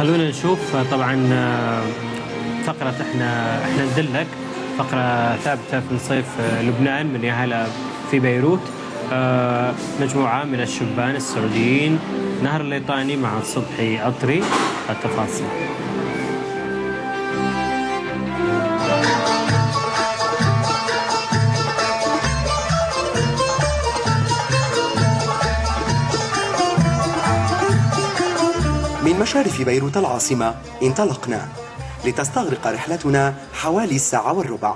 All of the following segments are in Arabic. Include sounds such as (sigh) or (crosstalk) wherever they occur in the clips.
خلونا نشوف. طبعا آه، فقرة إحنا إحنا ندلك فقرة ثابتة في صيف آه، لبنان من يهلا في بيروت. آه، مجموعة من الشبان السعوديين. نهر الليطاني مع صبحي عطري التفاصيل. مشارف بيروت العاصمة. انطلقنا لتستغرق رحلتنا حوالي الساعة والربع.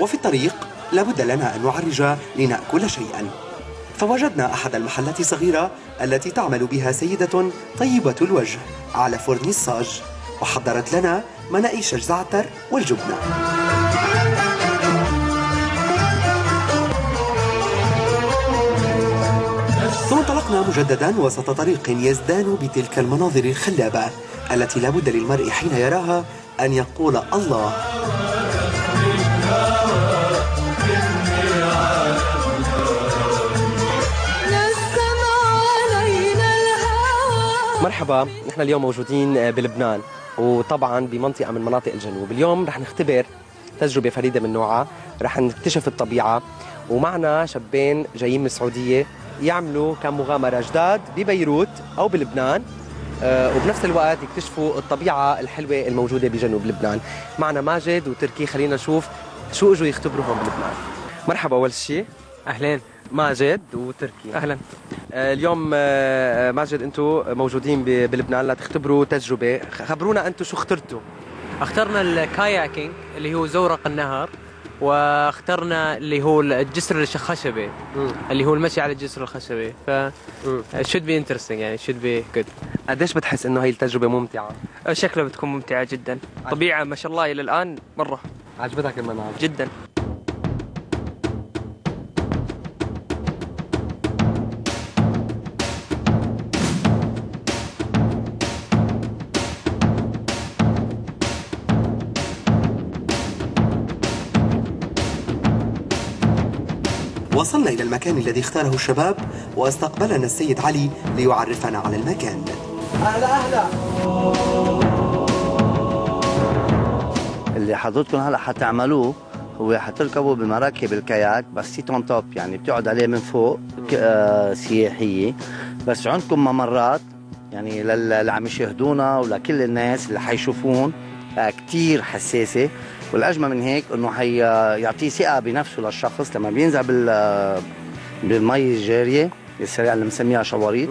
وفي الطريق لابد لنا أن نعرج لنأكل شيئا. فوجدنا أحد المحلات الصغيرة التي تعمل بها سيدة طيبة الوجه على فرن الصاج وحضرت لنا مناقيش الزعتر والجبنة. مجددا وسط طريق يزدان بتلك المناظر الخلابة التي لا بد للمرء حين يراها أن يقول الله. مرحبا نحن اليوم موجودين بلبنان وطبعا بمنطقة من مناطق الجنوب. اليوم رح نختبر تجربة فريدة من نوعها رح نكتشف الطبيعة ومعنا شابين جايين من السعودية يعملوا كم مغامرة جداد ببيروت أو بلبنان آه، وبنفس الوقت يكتشفوا الطبيعة الحلوة الموجودة بجنوب لبنان. معنا ماجد وتركي خلينا نشوف شو اجوا يختبروا هون بلبنان. مرحبا أول شيء أهلين. ماجد وتركي. أهلا. آه، اليوم آه، ماجد أنتم موجودين بلبنان لتختبروا تجربة. خبرونا أنتم شو اخترتوا. اخترنا الكاياكينج اللي هو زورق النهر. واخترنا اللي هو الجسر الخشبي اللي هو المشي على الجسر الخشبي. ف should be interesting يعني should be good. قديش بتحس إنه هي التجربة ممتعة؟ شكلها بتكون ممتعة جدا. طبيعة ما شاء الله إلى الآن مرة. عجبتك المناظر جدا. وصلنا إلى المكان الذي اختاره الشباب واستقبلنا السيد علي ليعرفنا على المكان. اللي حضرتكم هلا حتعملوه هو حتركبوا بمراكب الكاياك بس sit on top يعني بتقعد عليه من فوق آه، سياحية. بس عندكم ممرات يعني لل- اللي عم يشاهدونا ولكل الناس اللي حيشوفون آه، كتير حساسة. والأجمل من هيك إنه حيعطيه ثقة بنفسه للشخص لما بينزل بال بالمي الجارية السريعة اللي بنسميها شواغيط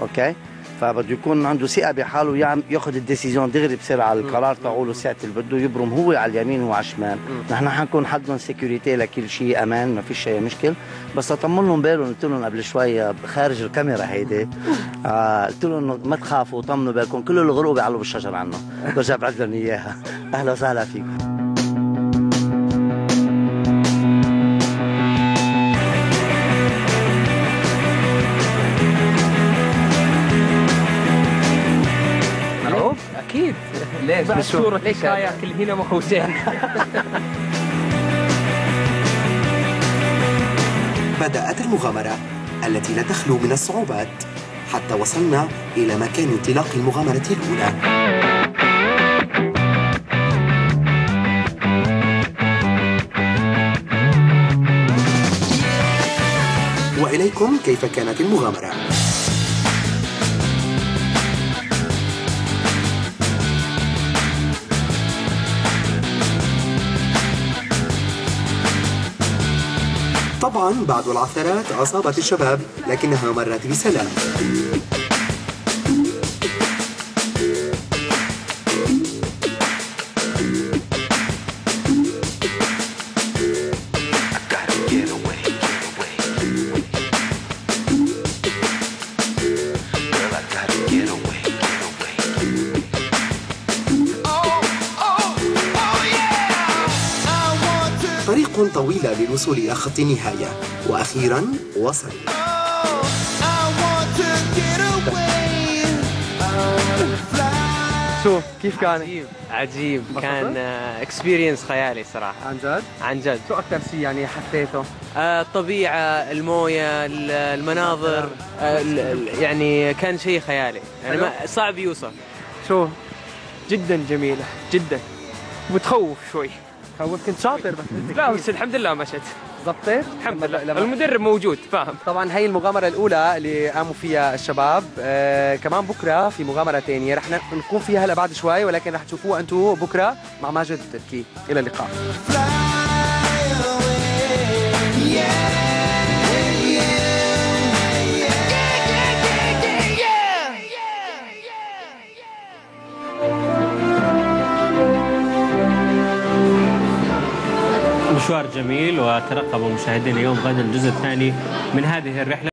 okay؟ فبده يكون عنده ثقة بحاله يعم ياخذ ال decision دغري بسرعة القرار تاعوله ساعه اللي بده يبرم هو على اليمين وعلى الشمال. نحن حنكون حدهم سيكوريتي لكل شيء أمان ما فيش أي مشكل. بس اطمن لهم بالهم قلت لهم قبل شوي خارج الكاميرا هيدي. آه قلت لهم إنه ما تخافوا طمنوا بالكم كل اللي غرقوا بيعلوا بالشجر عنه. برجع بعد لهم إياها. أهلا وسهلا فيكم. أكيد. ليش؟ بعد بشو- صورة ليش اللي هنا موجودين (laughs) بدأت المغامرة التي لا تخلو من الصعوبات حتى وصلنا إلى مكان انطلاق المغامرة الأولى. وإليكم كيف كانت المغامرة؟ طبعا بعض العثرات أصابت الشباب لكنها مرت بسلام. طريق طويلة للوصول إلى خط النهاية وأخيرا وصل شو كيف كان؟ عجيب عجيب؟ كان اكسبيرينس خيالي صراحة عن جد؟ عن جد شو أكثر شيء يعني حسيته؟ آه، الطبيعة الموية ال- المناظر آه، يعني كان شيء خيالي يعني حلو. ما صعب يوصف شو؟ جدا جميلة جدا وتخوف شوي خوف كنت شاطر. بس (laughs) لا. بس الحمد لله مشت زبطت؟ الحمد لله. لما- المدرب موجود فاهم. طبعا هي المغامرة الأولى اللي قاموا فيها الشباب. آه كمان بكرة في مغامرة تانية. رح نكون فيها هلا بعد شوي ولكن رح تشوفوها أنتم بكرة مع ماجد التركي. إلى اللقاء. جميل وترقبوا مشاهدينا اليوم غدا الجزء الثاني من هذه الرحلة.